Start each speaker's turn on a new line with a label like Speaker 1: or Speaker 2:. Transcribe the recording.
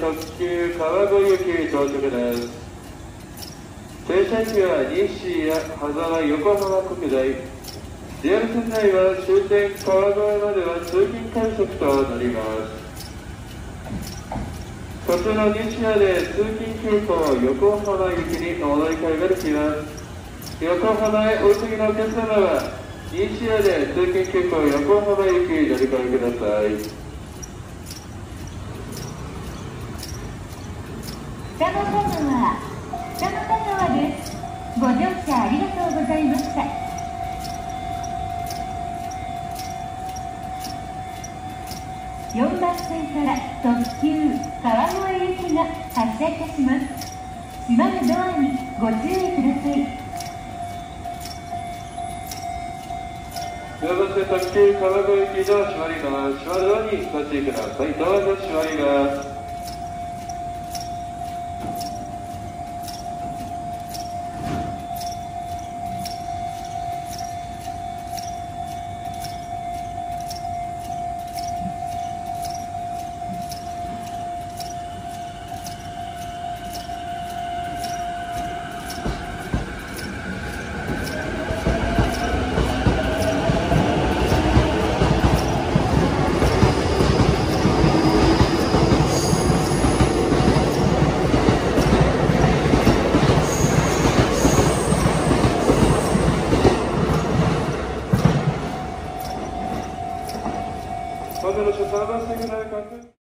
Speaker 1: 特急川越行き到着です停車駅は西や羽沢横浜国大 JR 線内は終点川越までは通勤快速となります途中の西屋で通勤急行横浜行きにお乗り換えができます横浜へお急ぎのお客様は西屋で通勤急行横浜行き乗り換えください
Speaker 2: 北の田川北の田川です。ご乗車ありがとうございました。4番線から特急川越行きが発車いたします。閉まるドアにご注意ください。
Speaker 1: 両バス特急川越行きの閉まります。閉まるドアにご注意ください。ドアが閉まります。今度の車3番線ぐらい確認